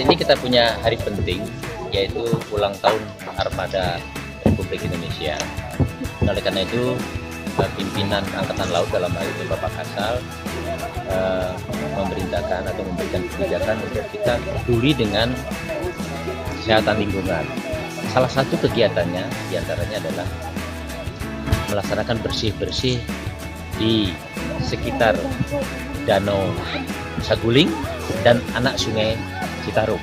kita punya hari penting yaitu ulang tahun Armada Republik Indonesia. Oleh karena itu eh, pimpinan Angkatan Laut dalam hal ini Bapak Kasal eh, memerintahkan atau memberikan kebijakan untuk kita peduli dengan kesehatan lingkungan. Salah satu kegiatannya di antaranya adalah melaksanakan bersih-bersih di sekitar Danau Saguling dan anak sungai Citarum.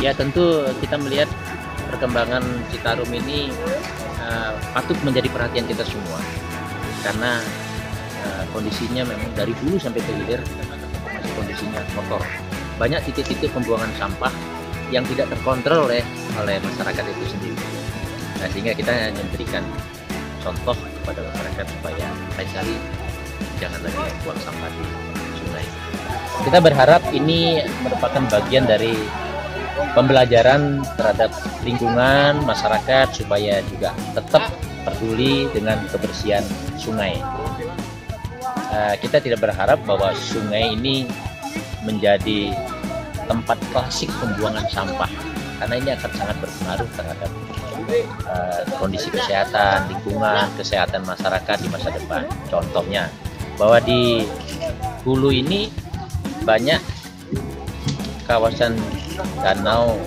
Ya tentu kita melihat perkembangan Citarum ini uh, patut menjadi perhatian kita semua karena uh, kondisinya memang dari dulu sampai ke hilir masih kondisinya kotor. Banyak titik-titik pembuangan sampah yang tidak terkontrol oleh oleh masyarakat itu sendiri. Nah sehingga kita memberikan contoh kepada masyarakat supaya lain kali jangan lagi buang sampah di sungai. Kita berharap ini merupakan bagian dari pembelajaran terhadap lingkungan masyarakat supaya juga tetap peduli dengan kebersihan sungai. Uh, kita tidak berharap bahwa sungai ini menjadi tempat klasik pembuangan sampah karena ini akan sangat berpengaruh terhadap uh, kondisi kesehatan lingkungan, kesehatan masyarakat di masa depan. Contohnya bahwa di hulu ini banyak kawasan danau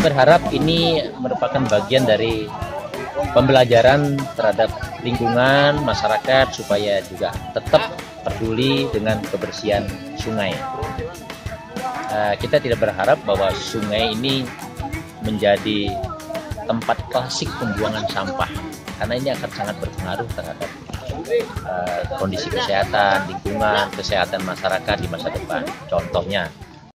berharap ini merupakan bagian dari pembelajaran terhadap lingkungan masyarakat supaya juga tetap peduli dengan kebersihan sungai. Uh, kita tidak berharap bahwa sungai ini menjadi tempat klasik pembuangan sampah karena ini akan sangat berpengaruh terhadap uh, kondisi kesehatan lingkungan, kesehatan masyarakat di masa depan. Contohnya